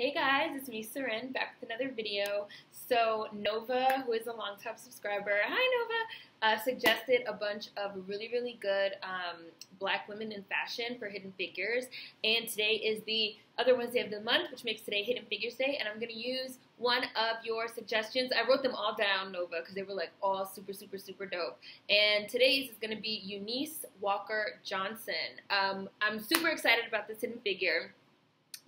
Hey guys, it's me, Seren, back with another video. So Nova, who is a long-time subscriber, hi Nova, uh, suggested a bunch of really, really good um, black women in fashion for Hidden Figures. And today is the other Wednesday of the month, which makes today Hidden Figures Day. And I'm going to use one of your suggestions. I wrote them all down, Nova, because they were like all super, super, super dope. And today's is going to be Eunice Walker Johnson. Um, I'm super excited about this Hidden Figure.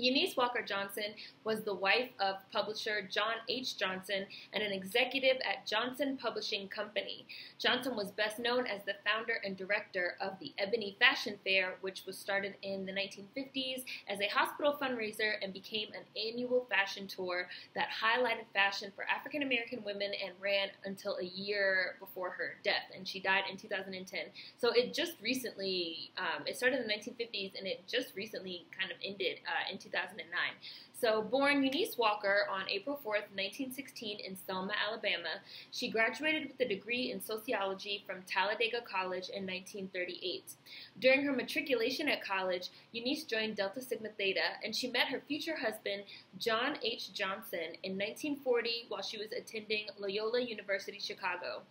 Eunice Walker Johnson was the wife of publisher John H. Johnson and an executive at Johnson Publishing Company. Johnson was best known as the founder and director of the Ebony Fashion Fair, which was started in the 1950s as a hospital fundraiser and became an annual fashion tour that highlighted fashion for African American women and ran until a year before her death. And she died in 2010. So it just recently, um, it started in the 1950s and it just recently kind of ended uh, in 2009. So, born Eunice Walker on April 4th, 1916, in Selma, Alabama, she graduated with a degree in sociology from Talladega College in 1938. During her matriculation at college, Eunice joined Delta Sigma Theta, and she met her future husband, John H. Johnson, in 1940 while she was attending Loyola University Chicago.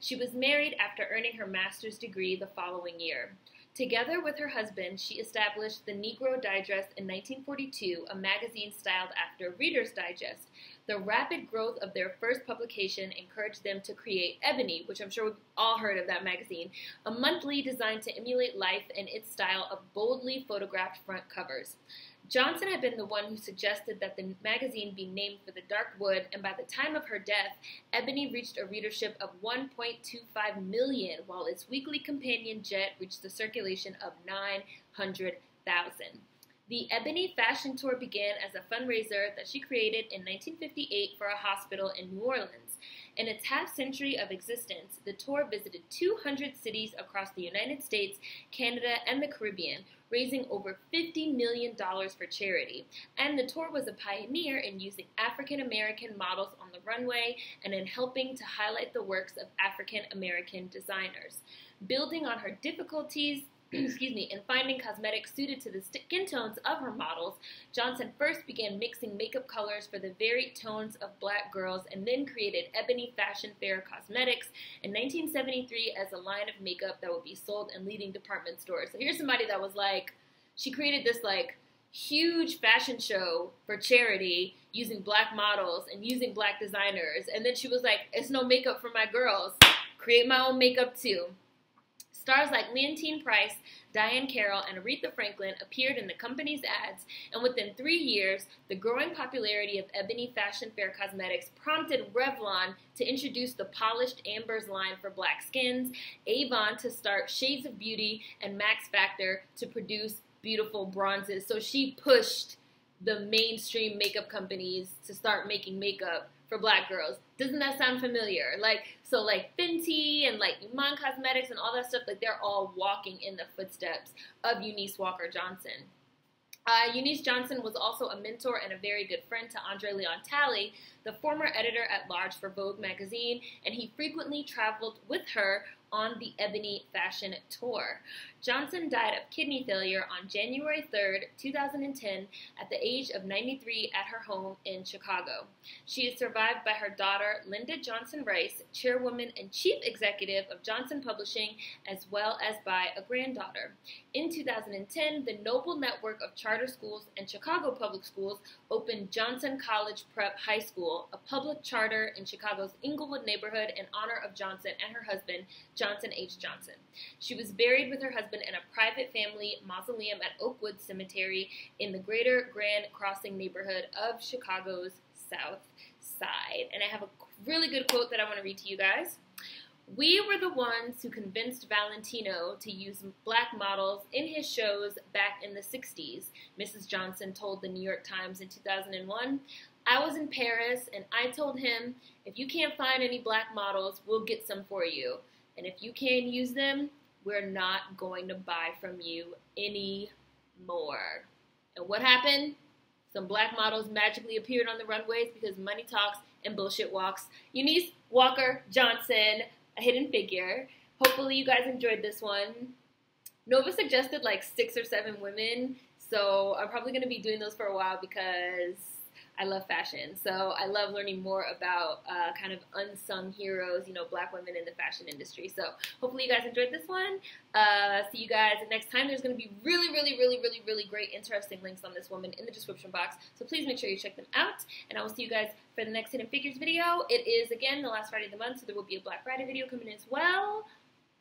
She was married after earning her master's degree the following year. Together with her husband, she established the Negro Digest in 1942, a magazine styled after Reader's Digest. The rapid growth of their first publication encouraged them to create Ebony, which I'm sure we've all heard of that magazine, a monthly designed to emulate life and its style of boldly photographed front covers. Johnson had been the one who suggested that the magazine be named for the dark wood, and by the time of her death, Ebony reached a readership of 1.25 million, while its weekly companion Jet reached a circulation of 900,000. The Ebony Fashion Tour began as a fundraiser that she created in 1958 for a hospital in New Orleans. In its half century of existence, the tour visited 200 cities across the United States, Canada, and the Caribbean, raising over $50 million for charity. And the tour was a pioneer in using African American models on the runway and in helping to highlight the works of African American designers. Building on her difficulties, excuse me, in finding cosmetics suited to the skin tones of her models, Johnson first began mixing makeup colors for the varied tones of black girls and then created Ebony Fashion Fair Cosmetics in 1973 as a line of makeup that would be sold in leading department stores. So here's somebody that was like, she created this like huge fashion show for charity using black models and using black designers. And then she was like, it's no makeup for my girls. Create my own makeup too. Stars like Leontyne Price, Diahann Carroll, and Aretha Franklin appeared in the company's ads, and within three years, the growing popularity of Ebony Fashion Fair cosmetics prompted Revlon to introduce the polished ambers line for black skins, Avon to start Shades of Beauty, and Max Factor to produce beautiful bronzes. So she pushed the mainstream makeup companies to start making makeup for black girls. Doesn't that sound familiar? Like, so like Fenty and like Iman Cosmetics and all that stuff, like they're all walking in the footsteps of Eunice Walker Johnson. Uh, Eunice Johnson was also a mentor and a very good friend to Andre Leon Talley, the former editor at large for Vogue magazine, and he frequently traveled with her on the Ebony Fashion Tour. Johnson died of kidney failure on January 3, 2010, at the age of 93 at her home in Chicago. She is survived by her daughter, Linda Johnson Rice, chairwoman and chief executive of Johnson Publishing, as well as by a granddaughter. In 2010, the Noble Network of Charter Schools and Chicago Public Schools opened Johnson College Prep High School, a public charter in Chicago's Englewood neighborhood in honor of Johnson and her husband, Johnson H. Johnson. She was buried with her husband in a private family mausoleum at Oakwood Cemetery in the Greater Grand Crossing neighborhood of Chicago's South Side. And I have a really good quote that I want to read to you guys. We were the ones who convinced Valentino to use black models in his shows back in the 60s, Mrs. Johnson told the New York Times in 2001. I was in Paris and I told him, if you can't find any black models, we'll get some for you. And if you can't use them, we're not going to buy from you anymore. And what happened? Some black models magically appeared on the runways because money talks and bullshit walks. Eunice Walker Johnson, a hidden figure. Hopefully, you guys enjoyed this one. Nova suggested like six or seven women, so I'm probably to be doing those for a while because I love fashion. So I love learning more about uh, kind of unsung heroes, you know, black women in the fashion industry. So hopefully you guys enjoyed this one. Uh, see you guys next time. There's going to be really, really, really, really, really great, interesting links on this woman in the description box. So please make sure you check them out. And I will see you guys for the next Hidden Figures video. It is, again, the last Friday of the month, so there will be a Black Friday video coming in as well.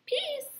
Peace!